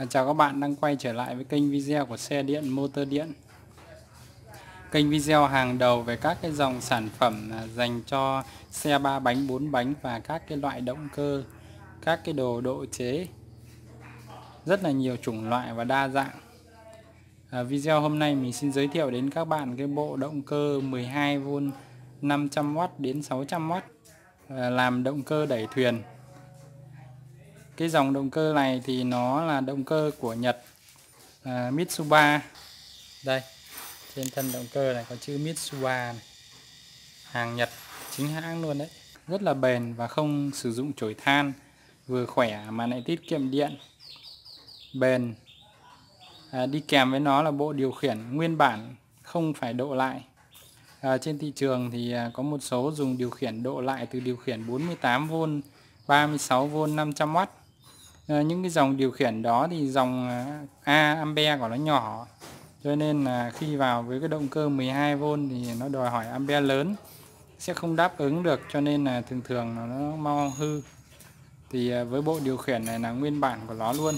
À, chào các bạn đang quay trở lại với kênh video của xe điện motor điện. Kênh video hàng đầu về các cái dòng sản phẩm à, dành cho xe ba bánh, bốn bánh và các cái loại động cơ Các cái đồ độ chế. Rất là nhiều chủng loại và đa dạng. À, Video hôm nay mình xin giới thiệu đến các bạn cái bộ động cơ 12V 500W đến 600W à, Làm động cơ đẩy thuyền cái dòng động cơ này thì nó là động cơ của Nhật à, Mitsuba. Đây trên thân động cơ này có chữ Mitsuba này. hàng Nhật chính hãng luôn đấy. Rất là bền và không sử dụng chổi than vừa khỏe mà lại tiết kiệm điện. Bền. À, đi kèm với nó là bộ điều khiển nguyên bản không phải độ lại. À, trên thị trường thì à, có một số dùng điều khiển độ lại từ điều khiển 48V 36V 500W Ờ, những cái dòng điều khiển đó thì dòng ờ, A ampe của nó nhỏ. Cho nên là khi vào với cái động cơ 12V thì nó đòi hỏi ampe lớn sẽ không đáp ứng được cho nên là thường thường nó mau hư. Thì ờ, với bộ điều khiển này là nguyên bản của nó luôn.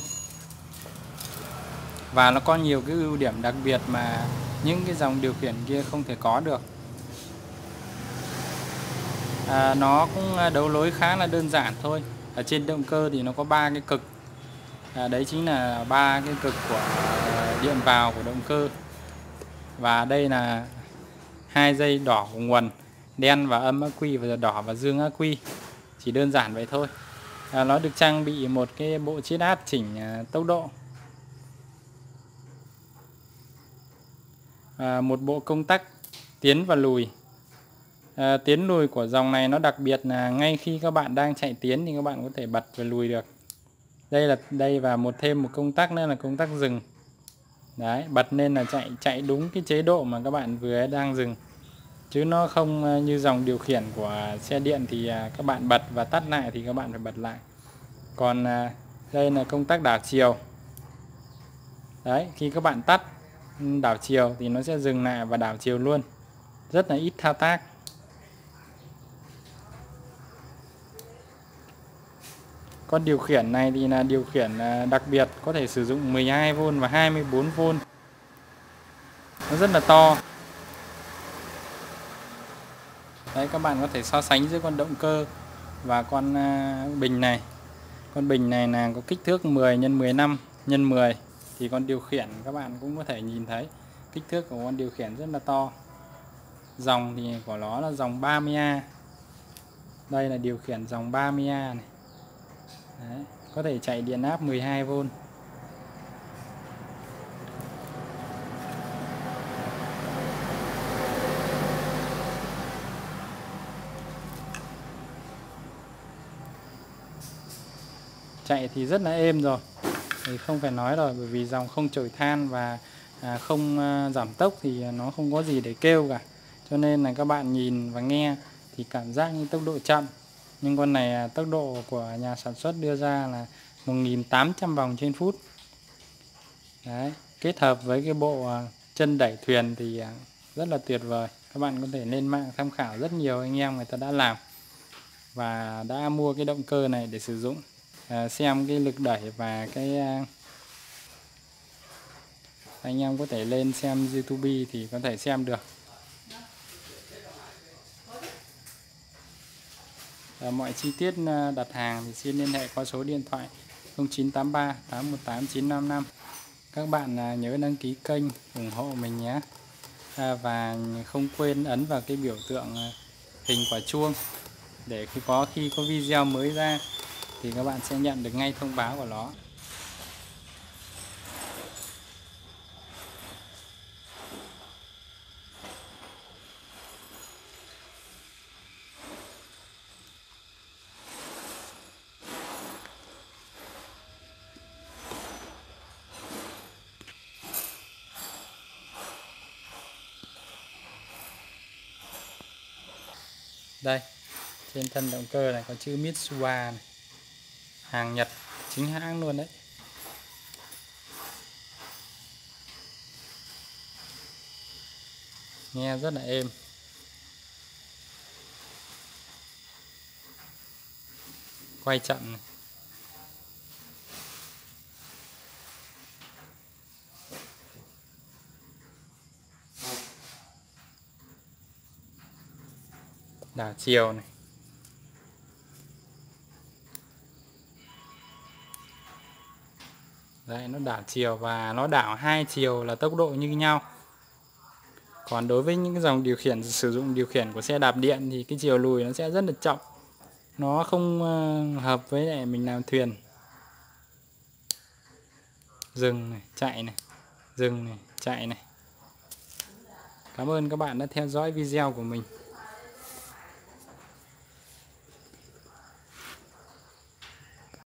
Và nó có nhiều cái ưu điểm đặc biệt mà những cái dòng điều khiển kia không thể có được. À, nó cũng đấu lối khá là đơn giản thôi ở trên động cơ thì nó có ba cái cực. À, đấy chính là ba cái cực của điện vào của động cơ. Và đây là hai dây đỏ của nguồn đen và âm ắc quy và đỏ và dương ắc quy. Chỉ đơn giản vậy thôi. À, nó được trang bị một cái bộ chiết áp chỉnh à, tốc độ. À, một bộ công tắc tiến và lùi à, tiến lùi của dòng này nó đặc biệt là ngay khi các bạn đang chạy tiến thì các bạn có thể bật và lùi được. Đây là đây và một thêm một công tắc nữa là công tắc dừng. Đấy bật lên là chạy chạy đúng cái chế độ mà các bạn vừa đang dừng. Chứ nó không ờ, như dòng điều khiển của xe điện thì à, các bạn bật và tắt lại thì các bạn phải bật lại. Còn à, đây là công tắc đảo chiều. Đấy khi các bạn tắt ừ, đảo chiều thì nó sẽ dừng lại và đảo chiều luôn. Rất là ít thao tác. Con điều khiển này thì là điều khiển à, đặc biệt, có thể sử dụng 12V và 24V nó rất là to. Đấy, các bạn có thể so sánh giữa con động cơ và con à, bình này. Con bình này là có kích thước 10 x 15 x 10 thì con điều khiển các bạn cũng có thể nhìn thấy. Kích thước của con điều khiển rất là to. Dòng thì của nó là dòng 30A đây là điều khiển dòng 30A này. Đấy, có thể chạy điện áp 12V chạy thì rất là êm rồi thì không phải nói rồi bởi vì dòng không chổi than và à, không à, giảm tốc thì nó không có gì để kêu cả. Cho nên là các bạn nhìn và nghe thì cảm giác như tốc độ chậm nhưng con này à, tốc độ của nhà sản xuất đưa ra là 1.800 vòng trên phút. Đấy, kết hợp với cái bộ à, chân đẩy thuyền thì à, rất là tuyệt vời. Các bạn có thể lên mạng tham khảo rất nhiều anh em người ta đã làm và đã mua cái động cơ này để sử dụng. À, xem cái lực đẩy và cái anh em có thể lên xem YouTube thì có thể xem được. Ờ, mọi chi tiết ờ, đặt hàng thì xin liên hệ qua số điện thoại 0983 818 955 các bạn ờ, nhớ đăng ký kênh ủng hộ mình nhé. À, và không quên ấn vào cái biểu tượng hình quả chuông. Để khi có khi có video mới ra thì các bạn sẽ nhận được ngay thông báo của nó. Đây, trên thân động cơ này có chữ Mitsubishi này. hàng Nhật, chính hãng luôn đấy nghe rất là êm quay chậm này. Đảo chiều này. Đấy, nó đảo chiều và nó đảo hai chiều là tốc độ như nhau. Còn đối với những cái dòng điều khiển sử dụng điều khiển của xe đạp điện thì cái chiều lùi nó sẽ rất là chậm. Nó không ờ, hợp với lại mình làm thuyền. Dừng này chạy này dừng này chạy này. Cảm ơn các bạn đã theo dõi video của mình.